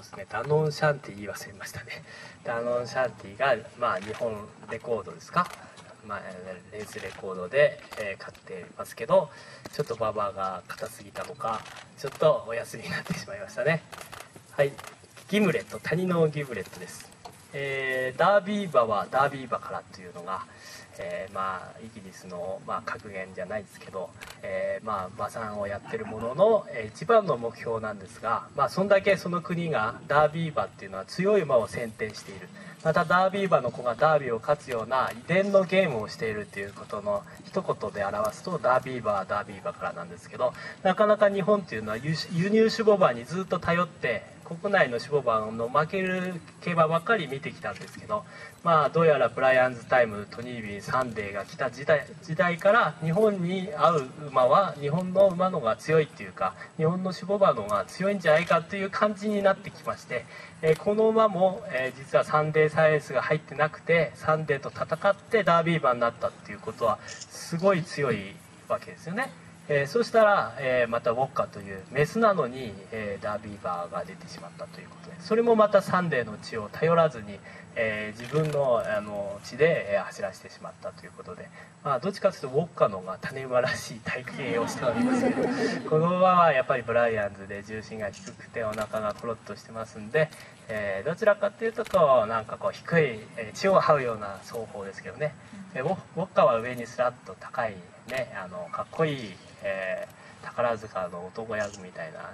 とですねダノンシャンティ言い忘れましたね。ダノンシャンティがまあ日本レコードですか？まあ、レースレコードで、えー、買ってますけどちょっと馬場が硬すぎたのかちょっとお休みになってしまいましたね。はい。ギムレット、タニノギムレットです、えー、ダービー馬はダービー馬からというのが、えー、まあイギリスの、まあ、格言じゃないですけど、えー、まあ馬産をやってるものの、えー、一番の目標なんですがまあそんだけその国がダービー馬っていうのは強い馬を選定している。またダービー馬の子がダービーを勝つような遺伝のゲームをしているっていうことの一言で表すとダービー馬はダービー馬からなんですけどなかなか日本っていうのは輸入種牡馬にずっと頼って国内の脂肪馬の負ける競馬ばっかり見てきたんですけどまあどうやらブライアンズタイムトニービーサンデーが来た時代時代から日本に合う馬は日本の馬のが強いっていうか日本の脂肪馬の方が強いんじゃないかっていう感じになってきまして、えー、この馬も、えー、実はサンデーサイレンスが入ってなくてサンデーと戦ってダービー馬になったっていうことはすごい強いわけですよね。えー、そしたら、えー、またウォッカというメスなのに、えー、ダービー馬が出てしまったということでそれもまたサンデーの血を頼らずに、え自分のあの血で、え走らせてしまったということで、まあ、どっちかというとウォッカの方が種馬らしい体型をしております。け どこの馬はやっぱりブライアンズで重心が低くてお腹がコロッとしてますんで、えどちらかっていうとこうなんかこう低い、え血を這うような双方ですけどね、えウォッカは上にスラッと高いねあのかっこいいえー、宝塚の男役みたいな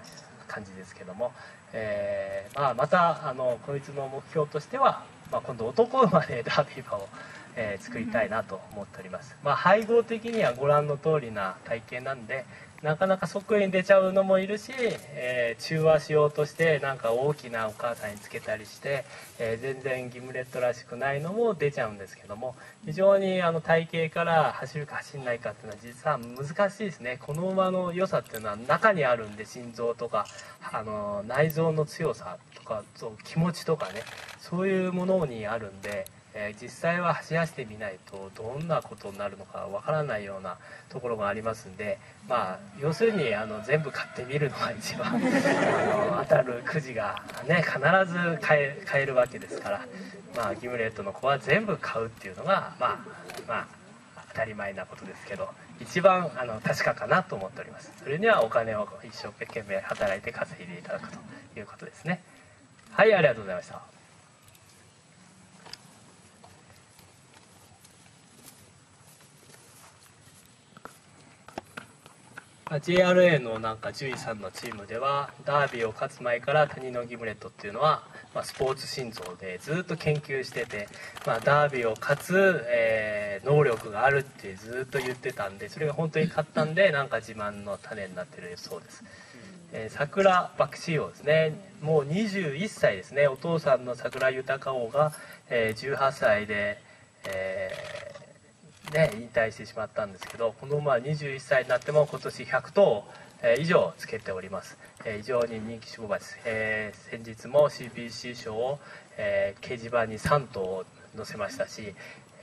感じですけども、えー、まあ、またあのこいつの目標としては、まあ、今度男馬でダービー馬を、えー、作りたいなと思っております、まあ、配合的にはご覧の通りな体型なんで、なかなかそっくりに出ちゃうのもいるし、えー、中和しようとしてなんか大きなお母さんにつけたりして、えー、全然ギムレットらしくないのも出ちゃうんですけども非常にあの体型から走るか走んないかっていうのは実は難しいですねこの馬の良さっていうのは中にあるんで心臓とかあの内臓の強さとかそう気持ちとかねそういうものにあるんで。えー、実際は走らせてみないとどんなことになるのかわからないようなところがありますんでまあ要するにあの全部買ってみるのが一番 あの当たるくじがね必ず買え買えるわけですからまあギムレットの子は全部買うっていうのがまあまあ当たり前なことですけど一番あの確かかなと思っております。それにはお金を一生懸命働いて稼いでいただくということですね。はいありがとうございました。JRA のなんか獣医さんのチームではダービーを勝つ前から谷のギムレットっていうのは、まあ、スポーツ心臓でずっと研究してて、まあ、ダービーを勝つ、えー、能力があるってずっと言ってたんでそれが本当に勝ったんでなんか自慢の種になってるそうです、えー、桜爆死王ですね。もう21歳ですね。お父さんの桜豊王が、えー、18歳で、えーね、引退してしまったんですけどこの馬は21歳になっても今年100頭以上つけております、え、非常に人気種馬です、えー、先日も CBC 賞を、えー、掲示板に3頭載せましたし、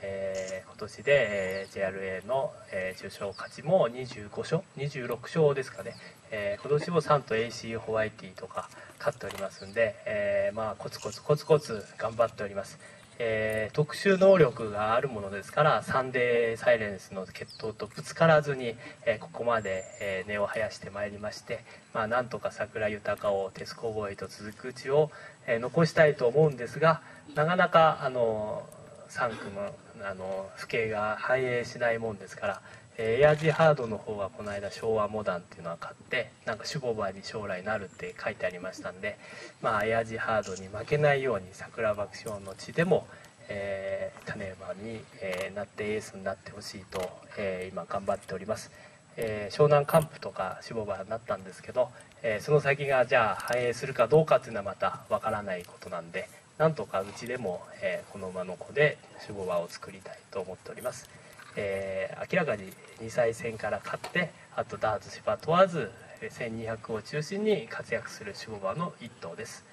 えー、今年で、えー、JRA の、えー、受賞価値も25勝26勝ですかね、えー、今年も3頭 AC ホワイティとか勝っておりますんで、えー、まあコツコツコツコツ頑張っております。えー、特殊能力があるものですからサンデーサイレンスの決闘とぶつからずに、えー、ここまで、えー、根を生やしてまいりまして、まあ、なんとか桜豊をテスコボーイと続くうちを、え残したいと思うんですがなかなかあの3区のあの父兄が反映しないもんですからエアジハードの方はこの間昭和モダンっていうのは買ってなんか守護馬に将来なるって書いてありましたんでまあエアジハードに負けないように桜爆笑の地でも、えー、種馬に、えー、なってエースになってほしいと、えー、今頑張っております、え、湘南カンプとか守護馬になったんですけど、え、その先がじゃあ反映するかどうかっていうのはまたわからないことなんでなんとかうちでも、え、この馬の子で守護馬を作りたいと思っております。えー、明らかに2歳戦から勝ってあとダーツ芝問わず1200を中心に活躍する守護馬の一頭です。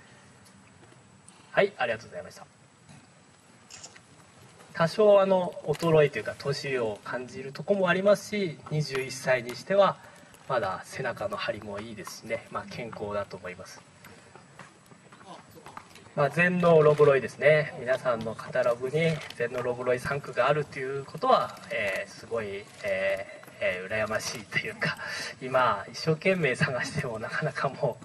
はいありがとうございました。多少あの衰えというか年を感じるとこもありますし21歳にしてはまだ背中の張りもいいですしね、まあ、健康だと思います。まあ、禅のロブロイですね。皆さんのカタログに禅のロブロイ3区があるということは、えー、すごい、えーえー、羨ましいというか今一生懸命探してもなかなかも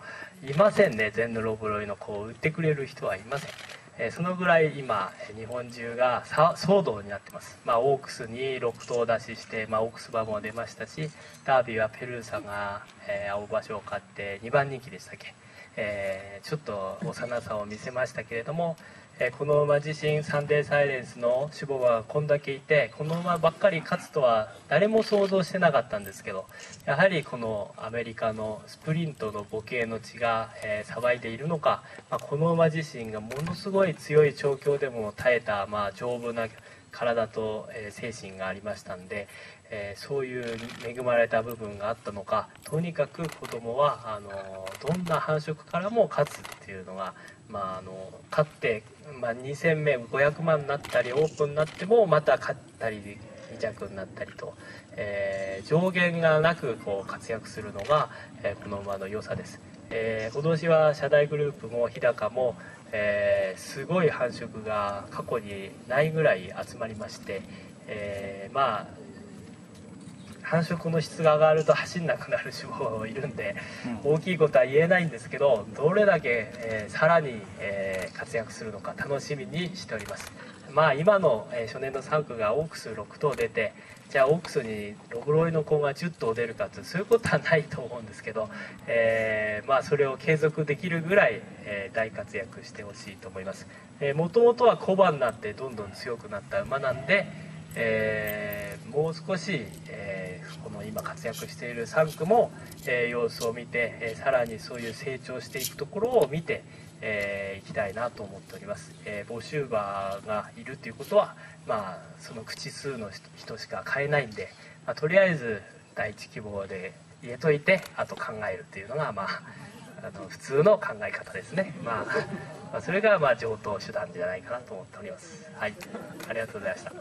ういませんね。禅のロブロイの子を売ってくれる人はいません。えそのぐらい今日本中が騒動になってます、まあ、オークスに6頭出しして、まあ、オークス馬も出ましたしダービーはペルーさんが、えー、青場所を買って2番人気でしたっけ、えー、ちょっと幼さを見せましたけれども、えこの馬自身サンデーサイレンスの守護馬がこんだけいてこの馬ばっかり勝つとは誰も想像してなかったんですけどやはりこのアメリカのスプリントの母系の血が、えー、いでいるのか、まあ、この馬自身がものすごい強い調教でも耐えた、まあ、丈夫な体と、え、精神がありましたんで、えー、そういう恵まれた部分があったのかとにかく子供はあのどんな繁殖からも勝つっていうのが、まあ、あの勝って、まあ、2戦目500万になったりオープンになってもまた勝ったり2着になったりと、えー、上限がなくこう活躍するのが、えー、この馬の良さです。えー、今年は社大グループも日高も、えー、すごい繁殖が過去にないぐらい集まりまして、えー、まあ繁殖の質が上がると走んなくなる種もいるんで、大きいことは言えないんですけどどれだけ、えー、さらに、えー、活躍するのか楽しみにしております。まあ今の、えー、初年度3区がオークス6頭出てじゃあオークスにロブロイの子が10頭出るかってそういうことはないと思うんですけど、えー、まあそれを継続できるぐらい、え大活躍してほしいと思います。もともとは小判になってどんどん強くなった馬なんで、えー、もう少し、えー、この今活躍している3区も、えー、様子を見て、えさらにそういう成長していくところを見て、えーいきたいなと思っております、え募集馬がいるということは、まあ、その口数の人しか買えないんで、まあ、とりあえず第一希望で入れといてあと考えるっていうのが、まあ、あの普通の考え方ですね、まあ、まあ、それがまあ上等手段じゃないかなと思っております。はい。ありがとうございました。